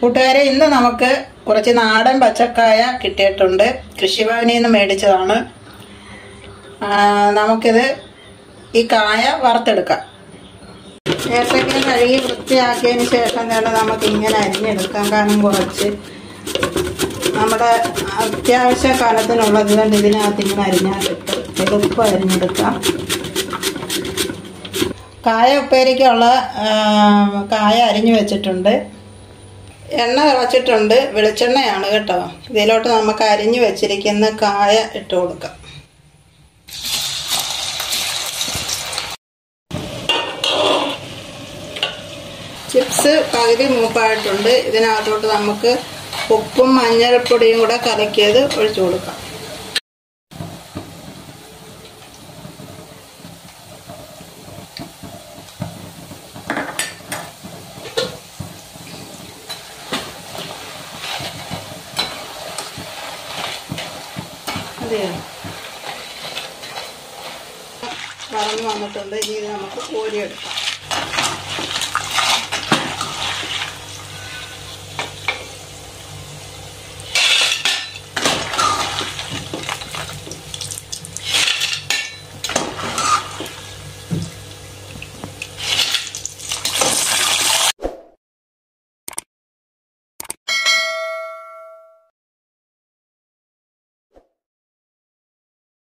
കൂട്ടുകാരെ ഇന്ന് നമുക്ക് കുറച്ച് നാടൻ പച്ചക്കായ കിട്ടിയിട്ടുണ്ട്. കൃഷിഭവനിൽ നിന്ന് മേടിച്ചതാണ്. നമുക്കിത് ഈ കായ വറുത്തെടുക്കാം. ഏത്തക്ക കഴുകി വൃത്തിയാക്കിയതിന് ശേഷം തന്നെ നമുക്ക് ഇങ്ങനെ അരിഞ്ഞെടുക്കാം. കാരണം കുറച്ച് നമ്മുടെ അത്യാവശ്യ കാലത്തിനുള്ളത് കൊണ്ട് ഇതിനകത്ത് ഇങ്ങനെ അരിഞ്ഞാൽ കിട്ടും. എളുപ്പം അരിഞ്ഞെടുക്കാം. കായ ഉപ്പേരിക്കുള്ള കായ അരിഞ്ഞു വെച്ചിട്ടുണ്ട്. എണ്ണ തിളച്ചിട്ടുണ്ട്. വെളിച്ചെണ്ണയാണ് കേട്ടോ. ഇതിലോട്ട് നമുക്ക് അരിഞ്ഞു വെച്ചിരിക്കുന്ന കായ ഇട്ട് കൊടുക്കാം. ചിപ്സ് പകുതി മൂപ്പായിട്ടുണ്ട്. ഇതിനകത്തോട്ട് നമുക്ക് ഉപ്പും മഞ്ഞൾപ്പൊടിയും കൂടെ കലക്കിയത് ഒഴിച്ചു കൊടുക്കാം. എന്ത് വന്നിട്ടുണ്ട്. ഇനി നമുക്ക് നമുക്ക് കോരിയെടുക്കാം.